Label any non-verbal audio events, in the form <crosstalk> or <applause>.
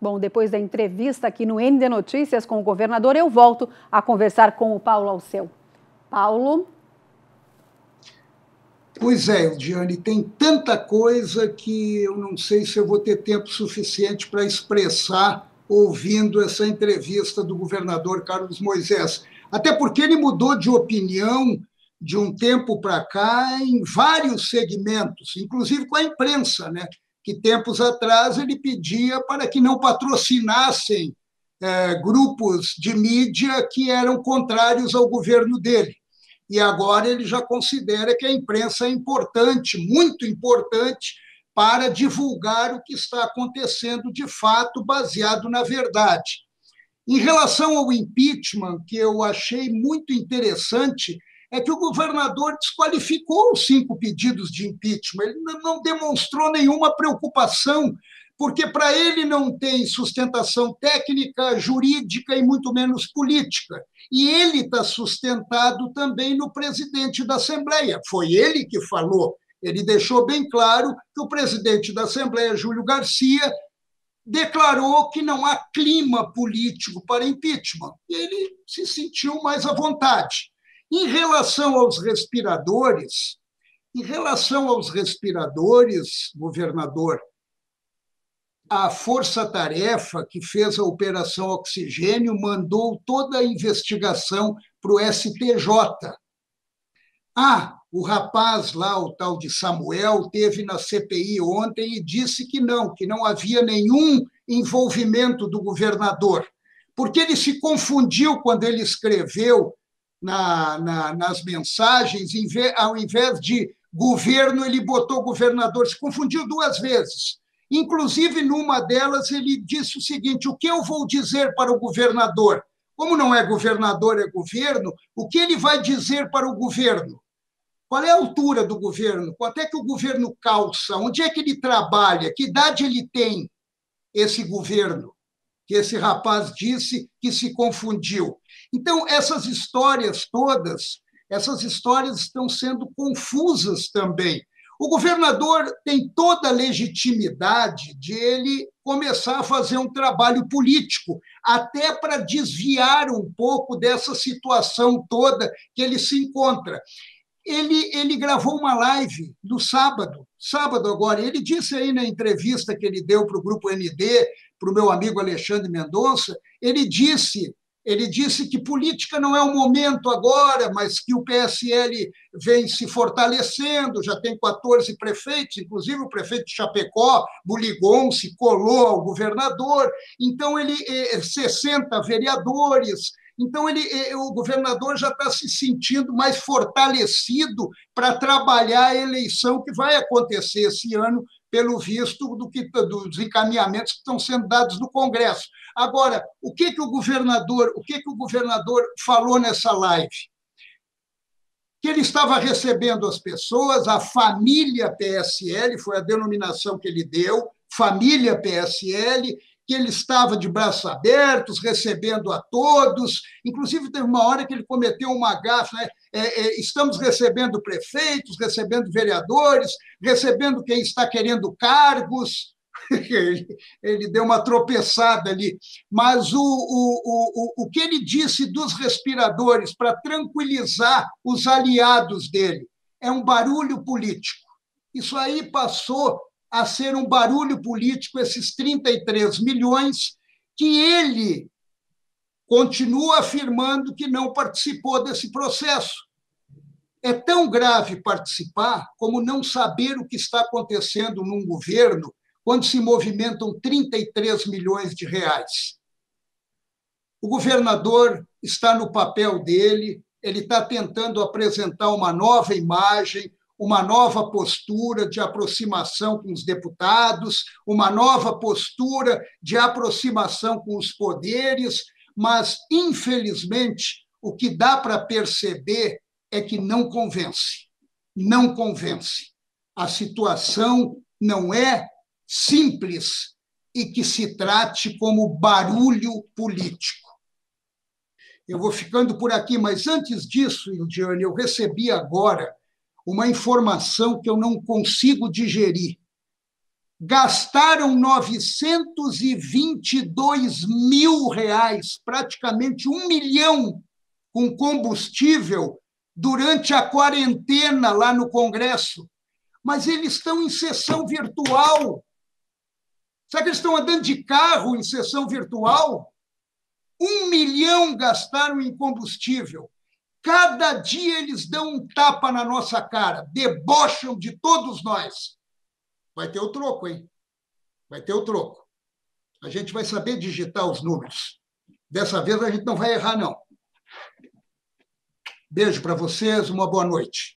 Bom, depois da entrevista aqui no ND Notícias com o governador, eu volto a conversar com o Paulo Alceu. Paulo. Pois é, Diane, tem tanta coisa que eu não sei se eu vou ter tempo suficiente para expressar ouvindo essa entrevista do governador Carlos Moisés. Até porque ele mudou de opinião de um tempo para cá em vários segmentos, inclusive com a imprensa, né? Que tempos atrás ele pedia para que não patrocinassem é, grupos de mídia que eram contrários ao governo dele. E agora ele já considera que a imprensa é importante, muito importante, para divulgar o que está acontecendo de fato, baseado na verdade. Em relação ao impeachment, que eu achei muito interessante, é que o governador desqualificou os cinco pedidos de impeachment. Ele não demonstrou nenhuma preocupação, porque para ele não tem sustentação técnica, jurídica e muito menos política. E ele está sustentado também no presidente da Assembleia. Foi ele que falou. Ele deixou bem claro que o presidente da Assembleia, Júlio Garcia, declarou que não há clima político para impeachment. Ele se sentiu mais à vontade. Em relação aos respiradores, em relação aos respiradores, governador, a força-tarefa que fez a Operação Oxigênio mandou toda a investigação para o STJ. Ah, o rapaz lá, o tal de Samuel, teve na CPI ontem e disse que não, que não havia nenhum envolvimento do governador, porque ele se confundiu quando ele escreveu na, na, nas mensagens, ao invés de governo, ele botou governador, se confundiu duas vezes. Inclusive, numa delas, ele disse o seguinte: o que eu vou dizer para o governador? Como não é governador, é governo, o que ele vai dizer para o governo? Qual é a altura do governo? Quanto é que o governo calça? Onde é que ele trabalha? Que idade ele tem, esse governo? Que esse rapaz disse que se confundiu. Então, essas histórias todas, essas histórias estão sendo confusas também. O governador tem toda a legitimidade de ele começar a fazer um trabalho político, até para desviar um pouco dessa situação toda que ele se encontra. Ele, ele gravou uma live no sábado, sábado agora, ele disse aí na entrevista que ele deu para o Grupo ND, para o meu amigo Alexandre Mendonça, ele disse ele disse que política não é o momento agora, mas que o PSL vem se fortalecendo, já tem 14 prefeitos, inclusive o prefeito de Chapecó, Buligon, se colou ao governador, então ele 60 eh, vereadores, então ele, eh, o governador já está se sentindo mais fortalecido para trabalhar a eleição que vai acontecer esse ano pelo visto do que, dos encaminhamentos que estão sendo dados no Congresso. Agora, o que, que o governador, o que, que o governador falou nessa live? Que ele estava recebendo as pessoas, a família PSL, foi a denominação que ele deu, família PSL, que ele estava de braços abertos, recebendo a todos. Inclusive, teve uma hora que ele cometeu uma gafe, né? É, é, estamos recebendo prefeitos, recebendo vereadores, recebendo quem está querendo cargos. <laughs> Ele, ele deu uma tropeçada ali. Mas o, o, o, o que ele disse dos respiradores para tranquilizar os aliados dele é um barulho político. Isso aí passou a ser um barulho político, esses 33 milhões, que ele continua afirmando que não participou desse processo. É tão grave participar como não saber o que está acontecendo num governo quando se movimentam 33 milhões de reais. O governador está no papel dele, ele está tentando apresentar uma nova imagem, uma nova postura de aproximação com os deputados, uma nova postura de aproximação com os poderes, mas, infelizmente, o que dá para perceber é que não convence. Não convence. A situação não é simples e que se trate como barulho político. Eu vou ficando por aqui, mas antes disso, Ildiane, eu recebi agora uma informação que eu não consigo digerir. gastaram 922 mil reais, praticamente um milhão, com combustível durante a quarentena lá no Congresso. Mas eles estão em sessão virtual. Será que eles estão andando de carro em sessão virtual? Um milhão gastaram em combustível. Cada dia eles dão um tapa na nossa cara, debocham de todos nós. Vai ter o troco, hein? Vai ter o troco. A gente vai saber digitar os números. Dessa vez a gente não vai errar, não. Beijo para vocês, uma boa noite.